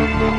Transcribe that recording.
Thank